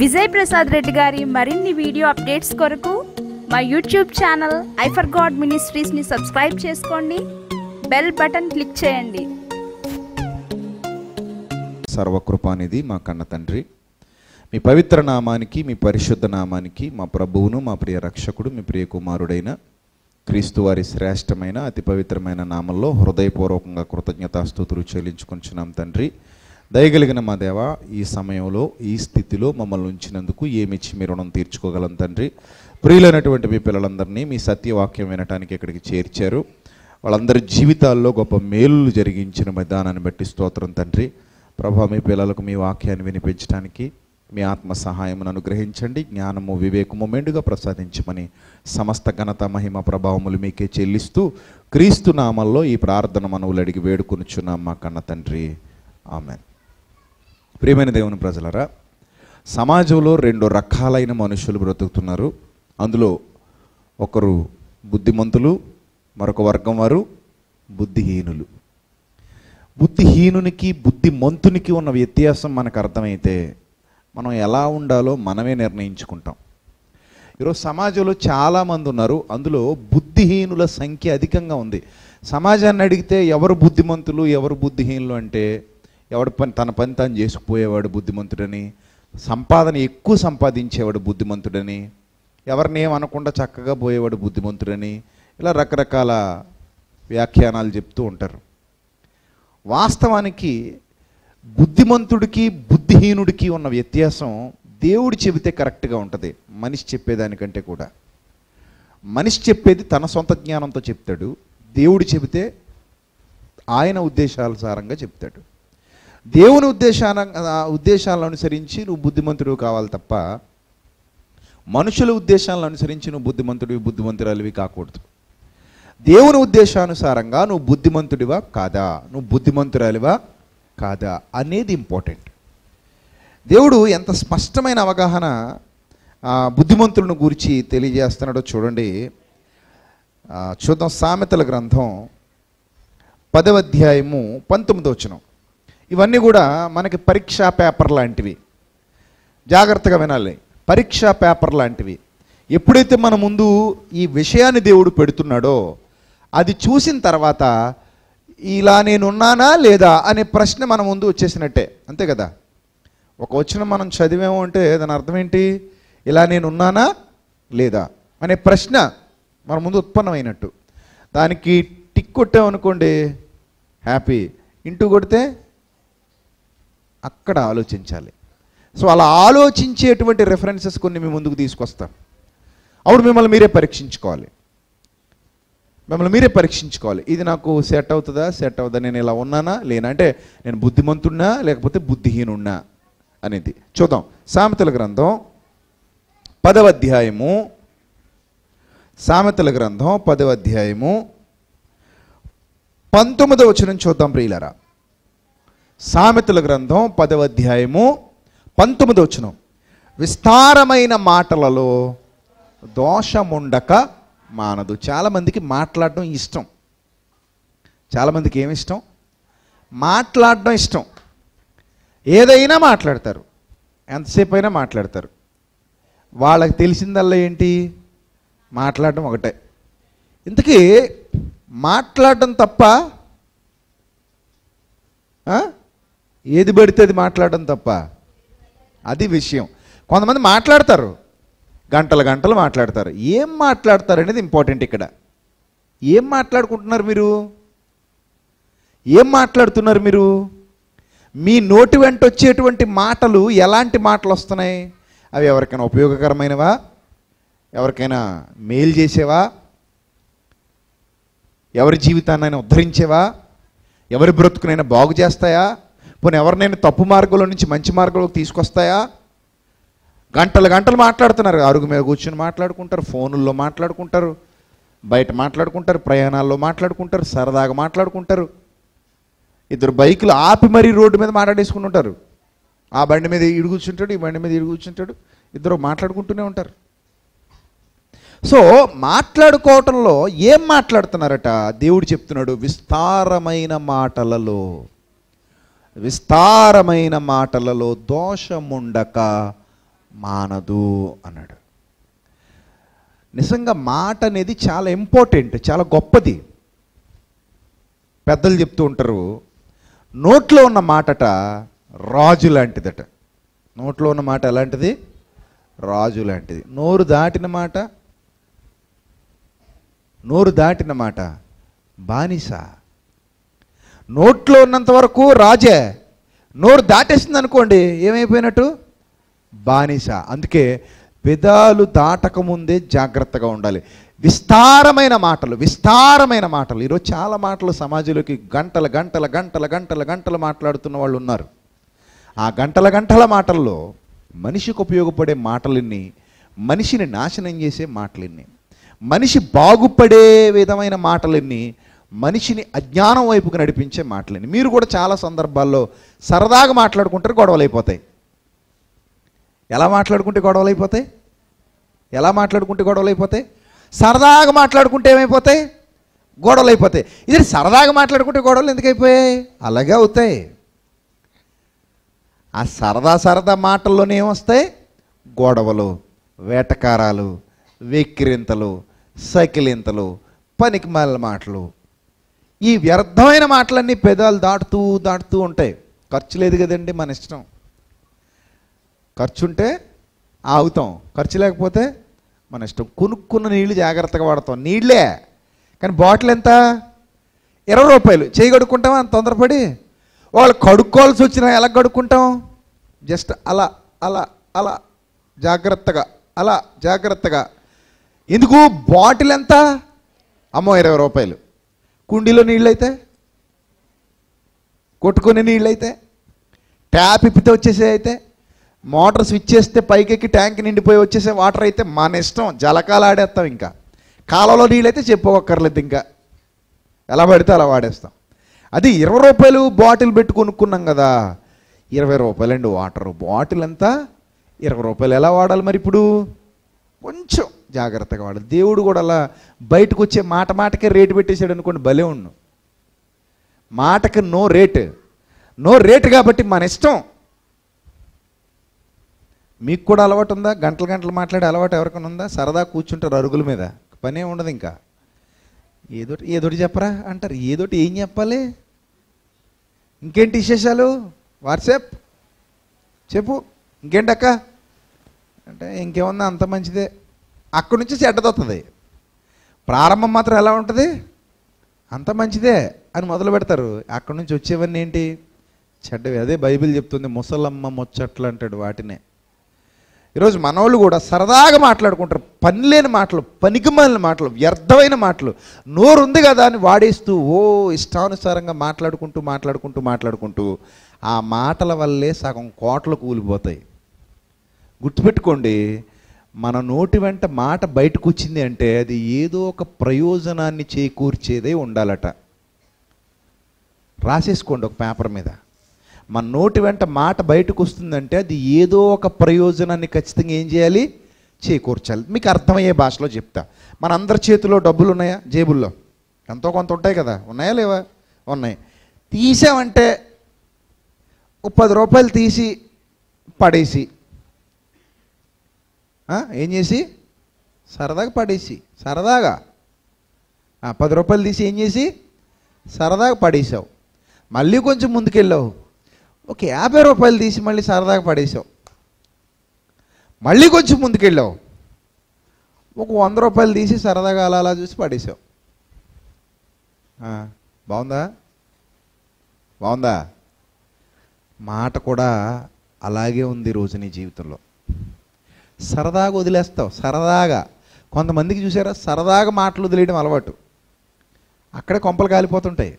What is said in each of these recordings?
విజయ్ ప్రసాద్ రెడ్డి గారి మరిన్ని video updates కొరకు మా యూట్యూబ్ ఛానల్ ఐఫర్ గాడ్ మినిస్ట్రీస్ని సబ్స్క్రైబ్ చేసుకోండి. బెల్ బటన్ క్లిక్ చేయండి. సర్వకృపానిధి మా కన్న తండ్రి. మీ పవిత్ర నామానికి మీ పరిశుద్ధ నామానికి మా ప్రభువును మా ప్రియ రక్షకుడు మీ ప్రియ కుమారుడైన క్రీస్తు వారి శ్రేష్టమైన అతి పవిత్రమైన నామంలో హృదయపూర్వకంగా కృతజ్ఞతాస్తుతులు చెల్లించుకుంటున్నాం తండ్రి. దయగలిగిన మా దేవ ఈ సమయంలో ఈ స్థితిలో మమ్మల్ని ఉంచినందుకు ఏమిచ్చి మీ రుణం తీర్చుకోగలం తండ్రి? ప్రియులైనటువంటి మీ పిల్లలందరినీ మీ సత్యవాక్యం వినటానికి ఇక్కడికి చేర్చారు. వాళ్ళందరి జీవితాల్లో గొప్ప మేలు జరిగించిన విధానాన్ని బట్టి స్తోత్రం తండ్రి. ప్రభా మీ పిల్లలకు మీ వాక్యాన్ని వినిపించడానికి మీ ఆత్మ సహాయమును అనుగ్రహించండి. జ్ఞానము వివేకము మెండుగా ప్రసాదించమని సమస్త ఘనత మహిమ ప్రభావములు మీకే చెల్లిస్తూ క్రీస్తు నామంలో ఈ ప్రార్థన మనవులు అడిగి వేడుకొనుచున్నాం మా కన్న తండ్రి. ఆమెన్. ప్రియమైన దేవుని ప్రజలరా సమాజంలో రెండు రకాలైన మనుషులు బ్రతుకుతున్నారు. అందులో ఒకరు బుద్ధిమంతులు మరొక వర్గం వారు బుద్ధిహీనులు. బుద్ధిహీనునికి బుద్ధిమంతునికి ఉన్న వ్యత్యాసం మనకు అర్థమైతే మనం ఎలా ఉండాలో మనమే నిర్ణయించుకుంటాం. ఈరోజు సమాజంలో చాలామంది ఉన్నారు. అందులో బుద్ధిహీనుల సంఖ్య అధికంగా ఉంది. సమాజాన్ని అడిగితే ఎవరు బుద్ధిమంతులు ఎవరు బుద్ధిహీనులు అంటే ఎవడు పని తన పని తాను చేసుకుపోయేవాడు బుద్ధిమంతుడని సంపాదన ఎక్కువ సంపాదించేవాడు బుద్ధిమంతుడని ఎవరిని ఏమనకుండా చక్కగా పోయేవాడు బుద్ధిమంతుడని ఇలా రకరకాల వ్యాఖ్యానాలు చెప్తూ ఉంటారు. వాస్తవానికి బుద్ధిమంతుడికి బుద్ధిహీనుడికి ఉన్న వ్యత్యాసం దేవుడు చెబితే కరెక్ట్గా ఉంటుంది. మనిషి చెప్పేదానికంటే కూడా. మనిషి చెప్పేది తన సొంత జ్ఞానంతో చెప్తాడు. దేవుడు చెబితే ఆయన ఉద్దేశానుసారంగా చెప్తాడు. దేవుని ఉద్దేశాన ఉద్దేశాలను అనుసరించి నువ్వు బుద్ధిమంతుడు కావాలి తప్ప మనుషుల ఉద్దేశాలను అనుసరించి నువ్వు బుద్ధిమంతుడివి బుద్ధిమంతురాలివి కాకూడదు. దేవుని ఉద్దేశానుసారంగా నువ్వు బుద్ధిమంతుడివా కాదా? నువ్వు బుద్ధిమంతురాలివా కాదా అనేది ఇంపార్టెంట్. దేవుడు ఎంత స్పష్టమైన అవగాహన బుద్ధిమంతులను గురించి తెలియజేస్తున్నాడో చూడండి. చూద్దాం సామెతల గ్రంథం పదవ అధ్యాయము పంతొమ్మిదో వచనం. ఇవన్నీ కూడా మనకి పరీక్షా పేపర్ లాంటివి. జాగ్రత్తగా వినాలి. పరీక్షా పేపర్ లాంటివి. ఎప్పుడైతే మన ముందు ఈ విషయాన్ని దేవుడు పెడుతున్నాడో అది చూసిన తర్వాత ఇలా నేనున్నానా లేదా అనే ప్రశ్న మన ముందు వచ్చేసినట్టే. అంతే కదా? ఒక వచ్చిన మనం చదివేమో అంటే దాని అర్థం ఏంటి? ఇలా నేనున్నానా లేదా అనే ప్రశ్న మన ముందు ఉత్పన్నమైనట్టు. దానికి టిక్ కొట్టామనుకోండి హ్యాపీ. ఇంటూ కొడితే అక్కడ ఆలోచించాలి. సో అలా ఆలోచించేటువంటి రెఫరెన్సెస్ కొన్ని మీ ముందుకు తీసుకొస్తాం. అప్పుడు మిమ్మల్ని మీరే పరీక్షించుకోవాలి. మిమ్మల్ని మీరే పరీక్షించుకోవాలి. ఇది నాకు సెట్ అవుతుందా? సెట్ అవుతుందా నేను ఇలా ఉన్నానా? లేనా? అంటే నేను బుద్ధిమంతున్నా? లేకపోతే బుద్ధిహీనున్నా? అనేది. చూద్దాం. సామెతల గ్రంథం పదవ అధ్యాయము. సామెతల గ్రంథం పదవ అధ్యాయము. పంతొమ్మిదవ వచనం చూద్దాం ప్రియులరా. సామెతల గ్రంథం పదవ అధ్యాయము పంతొమ్మిది వచ్చిన విస్తారమైన మాటలలో దోషముండక మానదు. చాలామందికి మాట్లాడడం ఇష్టం. చాలామందికి ఏమి ఇష్టం? మాట్లాడడం ఇష్టం. ఏదైనా మాట్లాడతారు. ఎంతసేపు అయినా మాట్లాడతారు. వాళ్ళకి తెలిసిందల్లా ఏంటి? మాట్లాడడం ఒకటే. ఇంతకీ మాట్లాడడం తప్ప ఏది పడితే అది మాట్లాడడం తప్ప. అది విషయం. కొంతమంది మాట్లాడతారు. గంటలు గంటలు మాట్లాడతారు. ఏం మాట్లాడతారు అనేది ఇంపార్టెంట్ ఇక్కడ. ఏం మాట్లాడుకుంటున్నారు మీరు? ఏం మాట్లాడుతున్నారు మీరు? మీ నోటి వెంట వచ్చేటువంటి మాటలు ఎలాంటి మాటలు వస్తున్నాయి? అవి ఎవరికైనా ఉపయోగకరమైనవా? ఎవరికైనా మేలు చేసేవా? ఎవరి జీవితాన్నైనా ఉద్ధరించేవా? ఎవరి బ్రతుకునైనా బాగు చేస్తాయా పోనీ ఎవరినైనా తప్పు మార్గంలో నుంచి మంచి మార్గంలోకి తీసుకొస్తాయా? గంటలు గంటలు మాట్లాడుతున్నారు. అరుగు మీద కూర్చొని మాట్లాడుకుంటారు ఫోనుల్లో మాట్లాడుకుంటారు బయట మాట్లాడుకుంటారు ప్రయాణాల్లో మాట్లాడుకుంటారు సరదాగా మాట్లాడుకుంటారు. ఇద్దరు బైకులు ఆపి మరీ రోడ్డు మీద మాట్లాడేసుకుని ఉంటారు ఆ బండి మీద ఇడు కూర్చుంటాడు ఈ బండి మీద ఇడు కూర్చుంటాడు ఇద్దరు మాట్లాడుకుంటూనే ఉంటారు. సో మాట్లాడుకోవటంలో ఏం మాట్లాడుతున్నారట? దేవుడు చెప్తున్నాడు విస్తారమైన మాటలలో. విస్తారమైన మాటలలో దోషముండక మానదు అన్నాడు. నిజంగా మాట అనేది చాలా ఇంపార్టెంట్ చాలా గొప్పది. పెద్దలు చెప్తూ ఉంటారు నోట్లో ఉన్న మాటట రాజు లాంటిదట. నోట్లో ఉన్న మాట ఎలాంటిది? రాజు లాంటిది. నోరు దాటిన మాట నోరు దాటిన మాట బానిస. నోట్లో ఉన్నంత వరకు రాజే. నోరు దాటేసింది అనుకోండి ఏమైపోయినట్టు? బానిస. అందుకే పెదాలు దాటకముందే జాగ్రత్తగా ఉండాలి. విస్తారమైన మాటలు విస్తారమైన మాటలు. ఈరోజు చాలా మాటలు సమాజంలోకి గంటల గంటల గంటల గంటల గంటలు మాట్లాడుతున్న వాళ్ళు ఉన్నారు. ఆ గంటల గంటల మాటల్లో మనిషికి ఉపయోగపడే మాటలన్నీ మనిషిని నాశనం చేసే మాటలన్నీ మనిషి బాగుపడే విధమైన మాటలన్నీ మనిషిని అజ్ఞానం వైపుకు నడిపించే మాటలని. మీరు కూడా చాలా సందర్భాల్లో సరదాగా మాట్లాడుకుంటారు గొడవలు అయిపోతాయి ఎలా మాట్లాడుకుంటే గొడవలు అయిపోతాయి ఎలా మాట్లాడుకుంటే గొడవలు అయిపోతాయి సరదాగా మాట్లాడుకుంటే ఏమైపోతాయి? గొడవలు అయిపోతాయి ఇది సరదాగా మాట్లాడుకుంటే గొడవలు ఎందుకు అయిపోయాయి అలాగే అవుతాయి. ఆ సరదా సరదా మాటల్లోనే ఏమొస్తాయి? గొడవలు వేటకారాలు వెక్కిరింతలు సకిలింతలు పనికి మాటలు ఈ వ్యర్థమైన మాటలన్నీ పెదాలు దాటుతూ దాటుతూ ఉంటాయి. ఖర్చు లేదు కదండి మన ఇష్టం. ఖర్చు ఉంటే ఆగుతాం. ఖర్చు లేకపోతే మన ఇష్టం. కొనుక్కున్న నీళ్ళు జాగ్రత్తగా వాడతాం. నీళ్ళే కానీ బాటిల్ ఎంత? ఇరవై రూపాయలు. చేయి కడుక్కుంటాం అంత తొందరపడి? వాళ్ళు కడుక్కోవాల్సి వచ్చినా ఎలా కడుక్కుంటాం? జస్ట్ అలా అలా అలా. జాగ్రత్తగా అలా జాగ్రత్తగా. ఎందుకు? బాటిల్ ఎంత? అమ్మో ఇరవై రూపాయలు. కుండీలో నీళ్ళైతే? కొట్టుకునే నీళ్ళైతే? ట్యాప్ ఇప్పితే వచ్చేసే అయితే? మోటార్ స్విచ్ చేస్తే పైకెక్కి ట్యాంక్ నిండిపోయి వచ్చేసే వాటర్ అయితే మన ఇష్టం. జలకాలు ఆడేస్తాం ఇంకా. కాలంలో నీళ్ళైతే చెప్పుకోక్కర్లేదు ఇంకా. ఎలా పడితే అలా వాడేస్తాం. అది ఇరవై రూపాయలు బాటిల్ పెట్టి కొనుక్కున్నాం కదా. ఇరవై రూపాయలండి వాటర్. బాటిల్ అంతా ఇరవై రూపాయలు ఎలా వాడాలి మరి ఇప్పుడు? కొంచెం. జాగ్రత్తగా వాడాలి దేవుడు కూడా అలా బయటకు వచ్చే మాట మాటకే రేటు పెట్టేశాడు అనుకోండి భలే ఉండు. మాటకి నో రేట్. నో రేట్ కాబట్టి మన ఇష్టం. మీకు కూడా అలవాటు ఉందా? గంటలు గంటలు మాట్లాడే అలవాటు ఎవరికైనా ఉందా? సరదా కూర్చుంటారు అరుగుల మీద. పనే ఉండదు ఇంకా. ఏదోటి ఏదోటి చెప్పరా? అంటారు. ఏదోటి ఏం చెప్పాలి? ఇంకేంటి విశేషాలు? వాట్సాప్? చెప్పు. ఇంకేంటి అక్క? అంటే ఇంకేముందా? అంత మంచిదే. అక్కడి నుంచి చెడ్డదొస్తుంది ప్రారంభం మాత్రం ఎలా ఉంటుంది? అంత మంచిదే అని మొదలు పెడతారు. అక్కడి నుంచి వచ్చేవన్నీ ఏంటి? చెడ్డవి. అదే బైబిల్ చెప్తుంది ముసలమ్మ ముచ్చట్లు అంటాడు వాటినే. ఈరోజు మనవాళ్ళు కూడా సరదాగా మాట్లాడుకుంటారు. పని లేని మాటలు పనికిమాలిన మాటలు వ్యర్థమైన మాటలు. నోరు ఉంది కదా అని వాడేస్తూ ఓ ఇష్టానుసారంగా మాట్లాడుకుంటూ మాట్లాడుకుంటూ మాట్లాడుకుంటూ ఆ మాటల వల్లే సగం కోటలు కూలిపోతాయి. గుర్తుపెట్టుకోండి మన నోటి వెంట మాట బయటకు వచ్చింది అంటే అది ఏదో ఒక ప్రయోజనాన్ని చేకూర్చేదే ఉండాలట. రాసేసుకోండి ఒక పేపర్ మీద. మన నోటి వెంట మాట బయటకు వస్తుందంటే అది ఏదో ఒక ప్రయోజనాన్ని ఖచ్చితంగా ఏం చేయాలి? చేకూర్చాలి. మీకు అర్థమయ్యే భాషలో చెప్తా. మన అందరి చేతిలో డబ్బులు ఉన్నాయా జేబుల్లో. ఎంతో కొంత ఉంటాయి కదా. ఉన్నాయా లేవా? ఉన్నాయి. తీసామంటే ఒక పది రూపాయలు తీసి పడేసి ఏం చేసి? సరదాగా పడేసి. సరదాగా. పది రూపాయలు తీసి ఏం చేసి? సరదాగా పడేసావు. మళ్ళీ కొంచెం ముందుకెళ్ళావు. ఒక యాభై రూపాయలు తీసి మళ్ళీ సరదాగా పడేసావు. మళ్ళీ కొంచెం ముందుకెళ్ళావు. ఒక వంద రూపాయలు తీసి సరదాగా అలా అలా చూసి పడేసావు. బాగుందా? బాగుందా? మాట కూడా అలాగే ఉంది రోజు నీ జీవితంలో. సరదాగా వదిలేస్తావు సరదాగా. కొంతమందికి చూసారా సరదాగా మాటలు వదిలేయడం అలవాటు. అక్కడే కొంపలు కాలిపోతుంటాయి.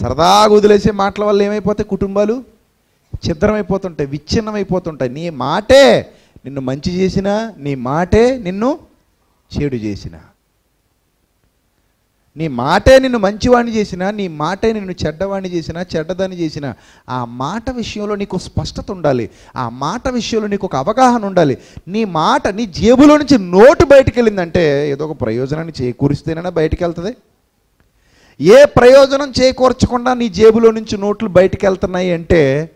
సరదాగా వదిలేసే మాటల వల్ల ఏమైపోతాయి కుటుంబాలు? ఛిద్రమైపోతుంటాయి విచ్ఛిన్నమైపోతుంటాయి. నీ మాటే నిన్ను మంచి చేసినా నీ మాటే నిన్ను చెడు చేసినా. నీ మాటే నిన్ను మంచివాణ్ణి చేసినా నీ మాటే నిన్ను చెడ్డవాణ్ణి చేసినా చెడ్డదాన్ని చేసినా ఆ మాట విషయంలో నీకు స్పష్టత ఉండాలి. ఆ మాట విషయంలో నీకు ఒక అవగాహన ఉండాలి. నీ మాట నీ జేబులో నుంచి నోటు బయటికి వెళ్ళిందంటే ఏదో ఒక ప్రయోజనాన్ని చేకూరిస్తేనే బయటికి వెళ్తుంది ఏ ప్రయోజనం చేకూర్చకుండా నీ జేబులో నుంచి నోట్లు బయటికి వెళ్తున్నాయి అంటే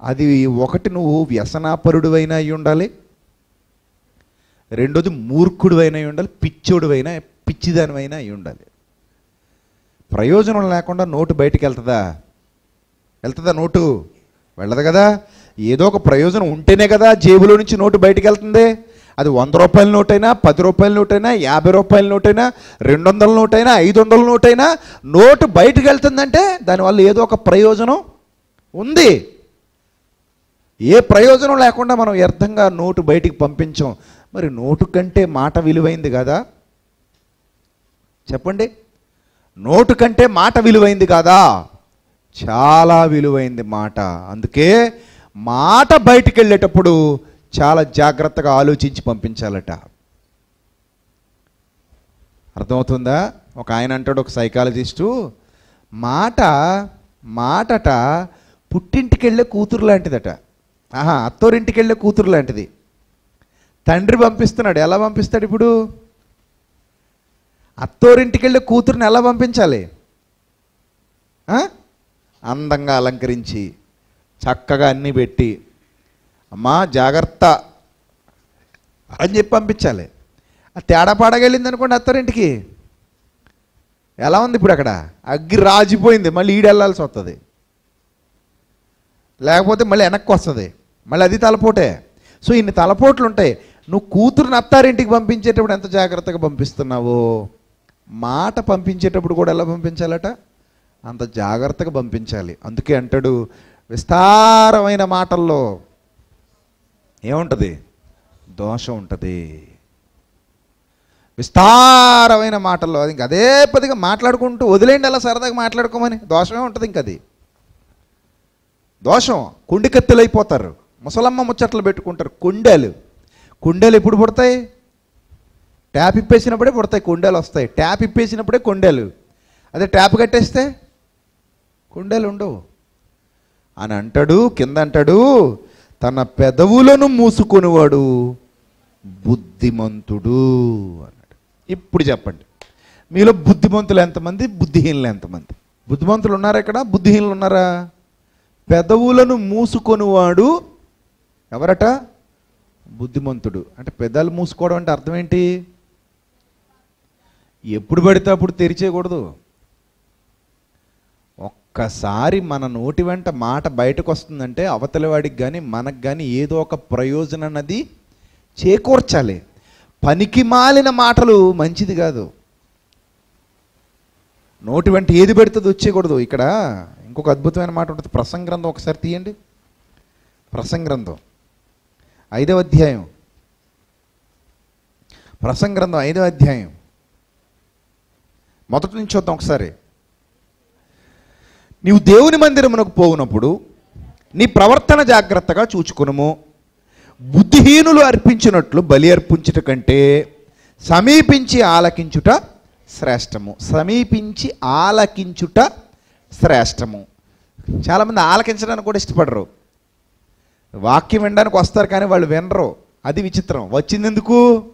అది ఒకటి నువ్వు వ్యసనాపరుడువైనా అయి ఉండాలి రెండోది మూర్ఖుడువైనా ఉండాలి పిచ్చోడువైనా పిచ్చిదానివైనా అయి ఉండాలి. ప్రయోజనం లేకుండా నోటు బయటికి వెళ్తుందా? వెళ్తుందా నోటు? వెళ్ళదు కదా. ఏదో ఒక ప్రయోజనం ఉంటేనే కదా జేబులో నుంచి నోటు బయటికి వెళ్తుంది. అది వంద రూపాయల నోటైనా పది రూపాయల నోటైనా యాభై రూపాయల నోటైనా రెండు వందల నోటైనా ఐదు వందల నోటైనా నోటు బయటికి వెళ్తుందంటే దానివల్ల ఏదో ఒక ప్రయోజనం ఉంది. ఏ ప్రయోజనం లేకుండా మనం వ్యర్థంగా నోటు బయటికి పంపించాం. మరి నోటు కంటే మాట విలువైంది కదా. చెప్పండి. నోటు కంటే మాట విలువైంది కాదా? చాలా విలువైంది మాట. అందుకే మాట బయటికి వెళ్ళేటప్పుడు చాలా జాగ్రత్తగా ఆలోచించి పంపించాలట. అర్థమవుతుందా? ఒక ఆయన అంటాడు ఒక సైకాలజిస్టు మాట మాటట పుట్టింటికి వెళ్ళే కూతురు లాంటిదట. ఆహా అత్తోరింటికి వెళ్ళే కూతురు లాంటిది. తండ్రి పంపిస్తున్నాడు. ఎలా పంపిస్తాడు ఇప్పుడు? అత్తోరింటికి వెళ్ళి కూతురుని ఎలా పంపించాలి? అందంగా అలంకరించి చక్కగా అన్నీ పెట్టి అమ్మా జాగ్రత్త అని చెప్పి పంపించాలి. ఆ తేడా పాడగలింది అనుకోండి అత్తోరింటికి. ఎలా ఉంది ఇప్పుడు అక్కడ? అగ్గి రాజిపోయింది మళ్ళీ ఈడెళ్ళాల్సి వస్తుంది లేకపోతే మళ్ళీ వెనక్కి వస్తుంది. మళ్ళీ అది తలపోటే. సో ఇన్ని తలపోట్లు ఉంటాయి నువ్వు కూతురుని అత్తారింటికి పంపించేటప్పుడు ఎంత జాగ్రత్తగా పంపిస్తున్నావు? మాట పంపించేటప్పుడు కూడా ఎలా పంపించాలట? అంత జాగ్రత్తగా పంపించాలి. అందుకే అంటాడు విస్తారమైన మాటల్లో ఏముంటుంది? దోషం ఉంటుంది. విస్తారమైన మాటల్లో అది ఇంక అదే పదిగా మాట్లాడుకుంటూ వదిలేండి అలా సరదాగా మాట్లాడుకోమని. దోషమే ఉంటుంది ఇంక అది. దోషం కుండికత్తులు అయిపోతారు ముసలమ్మ ముచ్చట్లు పెట్టుకుంటారు. కుండెలు. కుండెలు ఎప్పుడు పుడతాయి? ట్యాప్ ఇప్పేసినప్పుడే పుడతాయి కుండెలు వస్తాయి. ట్యాప్ ఇప్పేసినప్పుడే కొండలు. అదే ట్యాప్ కట్టేస్తే కొండలు ఉండవు. అని అంటాడు కింద అంటాడు తన పెదవులను మూసుకునివాడు బుద్ధిమంతుడు అన్నాడు. ఇప్పుడు చెప్పండి మీలో బుద్ధిమంతులు ఎంతమంది? బుద్ధిహీనులు ఎంతమంది? బుద్ధిమంతులు ఉన్నారా ఇక్కడ? బుద్ధిహీనులు ఉన్నారా? పెదవులను మూసుకొనివాడు ఎవరట? బుద్ధిమంతుడు. అంటే పెదాలు మూసుకోవడం అంటే అర్థం ఏంటి? ఎప్పుడు పడితే అప్పుడు తెరిచేయకూడదు. ఒక్కసారి మన నోటి వెంట మాట బయటకు వస్తుందంటే అవతలి వాడికి కానీ మనకు కానీ ఏదో ఒక ప్రయోజనం అన్నది చేకూర్చాలి. పనికి మాలిన మాటలు మంచిది కాదు. నోటి వెంట ఏది పెడుతుంది వచ్చేయకూడదు. ఇక్కడ ఇంకొక అద్భుతమైన మాట ఉంటుంది. ప్రసంగ్రంథం ఒకసారి తీయండి. ప్రసంగ్రంథం ఐదవ అధ్యాయం. ప్రసంగ్రంథం ఐదవ అధ్యాయం. మొదటి నుంచి చూద్దాం ఒకసారి. నీవు దేవుని మందిరమునకు పోవునప్పుడు నీ ప్రవర్తన జాగ్రత్తగా చూచుకునుము. బుద్ధిహీనులు అర్పించినట్లు బలి అర్పించుట కంటే సమీపించి ఆలకించుట శ్రేష్టము. సమీపించి ఆలకించుట శ్రేష్టము. చాలామంది ఆలకించడానికి కూడా ఇష్టపడరు. వాక్యం వినడానికి వస్తారు కానీ వాళ్ళు వినరు. అది విచిత్రం. వచ్చింది ఎందుకు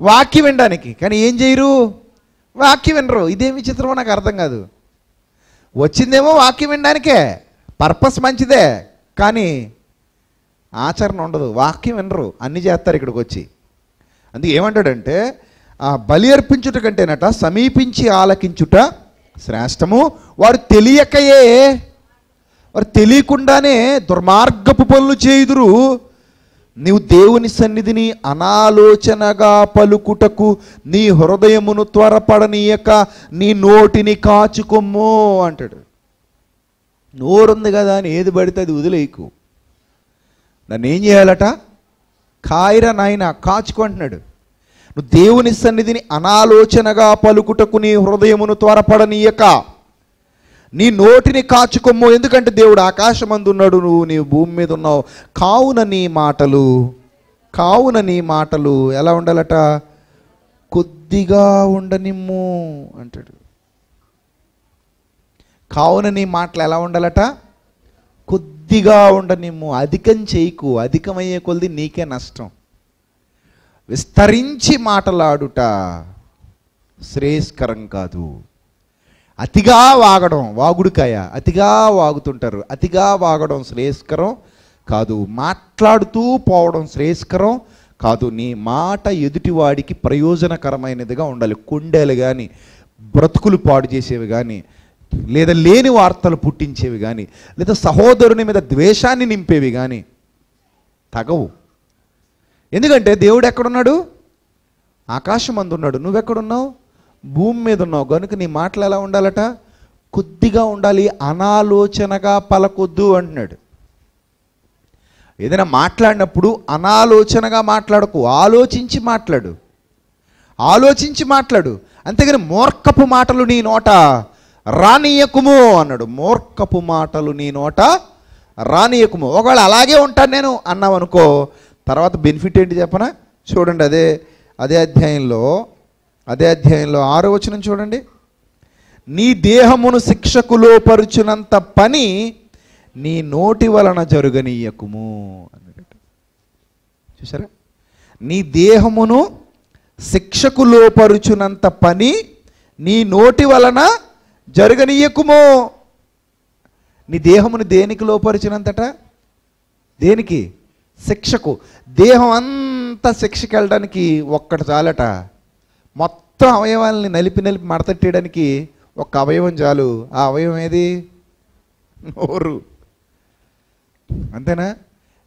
వాక్యం వినడానికి. కానీ ఏం చేయరు? వాక్యం వినరు. ఇదేం విచిత్రమో నాకు అర్థం కాదు. వచ్చిందేమో వాక్యం వినడానికే. పర్పస్ మంచిదే కానీ ఆచరణ ఉండదు. వాక్యం వినరు. అన్ని చేస్తారు ఇక్కడికి వచ్చి. అందుకే ఏమంటాడంటే ఆ బలి అర్పించుట కంటేనట సమీపించి ఆలకించుట శ్రేష్టము. వారు తెలియకయే వారు తెలియకుండానే దుర్మార్గపు పనులు చేయుదురు. నీవు దేవుని సన్నిధిని అనాలోచనగా పలుకుటకు నీ హృదయమును త్వరపడనీయక నీ నోటిని కాచుకొమ్ము అంటాడు. నోరుంది కదా అని ఏది పడితే అది వదిలేయకు. నన్ను ఏం చేయాలట? కాయరా నాయన కాచుకో అంటున్నాడు. నువ్వు దేవుని సన్నిధిని అనాలోచనగా పలుకుటకు నీ హృదయమును త్వరపడనీయక. నీ నోటిని కాచుకొమ్ము ఎందుకంటే దేవుడు ఆకాశమందు ఉన్నాడు నువ్వు నీ భూమి మీద ఉన్నావు కావున నీ మాటలు కావున నీ మాటలు ఎలా ఉండాలట? కొద్దిగా ఉండనిమ్ము అంటాడు. కావున నీ మాటలు ఎలా ఉండాలట? కొద్దిగా ఉండనిమ్ము. అధికం చేయకు అధికమయ్యే కొద్ది నీకే నష్టం. విస్తరించి మాటలాడుట శ్రేయస్కరం కాదు. అతిగా వాగడం వాగుడుకాయ. అతిగా వాగుతుంటారు. అతిగా వాగడం శ్రేయస్కరం కాదు. మాట్లాడుతూ పోవడం శ్రేయస్కరం కాదు. నీ మాట ఎదుటివాడికి ప్రయోజనకరమైనదిగా ఉండాలి. కుండేలు కానీ బ్రతుకులు పాడు చేసేవి కానీ లేదా లేని వార్తలు పుట్టించేవి కానీ లేదా సహోదరుని మీద ద్వేషాన్ని నింపేవి కానీ తగవు. ఎందుకంటే దేవుడు ఎక్కడున్నాడు? ఆకాశం అందున్నాడు నువ్వెక్కడున్నావు? భూమి మీద ఉన్నావు. కనుక నీ మాటలు ఎలా ఉండాలట? కొద్దిగా ఉండాలి అనాలోచనగా పలకొద్దు అంటున్నాడు. ఏదైనా మాట్లాడినప్పుడు అనాలోచనగా మాట్లాడకు ఆలోచించి మాట్లాడు. ఆలోచించి మాట్లాడు. అంతేగాని మూర్ఖపు మాటలు నీ నోట రానియకుము అన్నాడు. మూర్ఖపు మాటలు నీ నోట రానియకుము. ఒకవేళ అలాగే ఉంటాను నేను అన్నావు అనుకో తర్వాత బెనిఫిట్ ఏంటి చెప్పనా? చూడండి అదే అదే అధ్యాయంలో అదే అధ్యాయంలో ఆరో వచనం చూడండి. నీ దేహమును శిక్షకు లోపరుచునంత పని నీ నోటి వలన జరుగనీయకుము. అన్నాడు చూసారా నీ దేహమును శిక్షకు లోపరుచునంత పని నీ నోటి వలన జరగనీయకుము. నీ దేహమును దేనికి లోపరిచినంతట? దేనికి? శిక్షకు. దేహం అంతా శిక్షకి వెళ్ళడానికి ఒక్కటి చాలట. మొత్తం అవయవాల్ని నలిపి నలిపి మడతట్టేయడానికి ఒక అవయవం చాలు. ఆ అవయవం ఏది? నోరు. అంతేనా?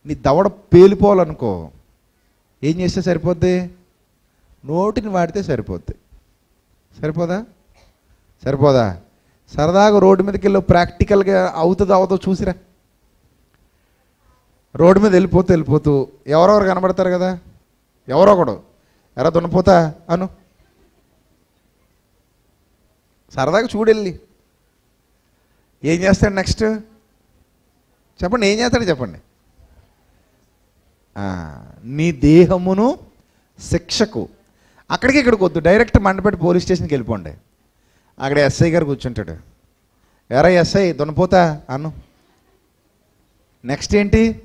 నీ దవడ పేలిపోవాలనుకో. ఏం చేస్తే సరిపోద్ది? నోటిని వాడితే సరిపోద్ది. సరిపోదా? సరిపోదా? సరదాగా రోడ్డు మీదకి వెళ్ళి ప్రాక్టికల్గా అవుతుందో అవుతో చూసిరా. రోడ్డు మీద వెళ్ళిపోతూ వెళ్ళిపోతూ ఎవరెవరు కనబడతారు కదా? ఎవరో ఒకడు. ఎరా దున్నపోతా? అను. సరదాగా చూడెళ్ళి. ఏం చేస్తాడు నెక్స్ట్? చెప్పండి ఏం చేస్తాడు చెప్పండి. నీ దేహమును శిక్షకు. అక్కడికి ఇక్కడికి వద్దు డైరెక్ట్ మండపేట పోలీస్ స్టేషన్కి వెళ్ళిపోండి. అక్కడ ఎస్ఐ గారు కూర్చుంటాడు. ఎరా ఎస్ఐ దున్నపోతా అను నెక్స్ట్ ఏంటి?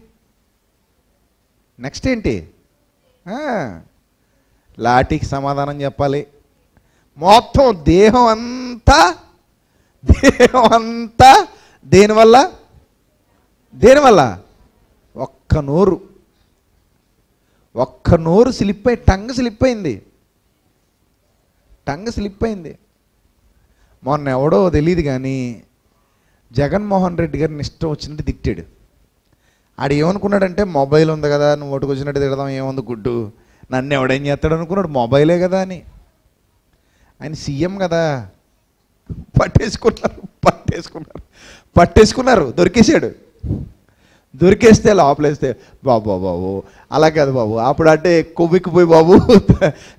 నెక్స్ట్ ఏంటి? లాఠీకి సమాధానం చెప్పాలి. మొత్తం దేహం అంతా దేహం అంతా దేనివల్ల? దేనివల్ల? ఒక్క నోరు. ఒక్క నోరు స్లిప్ అయి టంగ్ స్లిప్ అయింది టంగ్ స్లిప్ అయింది మొన్న ఎవడో తెలియదు కానీ జగన్మోహన్ రెడ్డి గారిని ఇష్టం వచ్చినట్టు తిట్టాడు. ఆడు ఏమనుకున్నాడంటే మొబైల్ ఉంది కదా నువ్వు ఒకటికి తిడదాం ఏముంది గుడ్డు? నన్ను ఎవడేం చేస్తాడు అనుకున్నాడు మొబైలే కదా అని. ఆయన సీఎం కదా. పట్టేసుకున్నారు పట్టేసుకున్నారు పట్టేసుకున్నారు దొరికేశాడు. దొరికేస్తే లోపలేస్తే బాబు బాబు అలా కాదు బాబు అప్పుడు అంటే కొవ్వెక్కిపోయి బాబు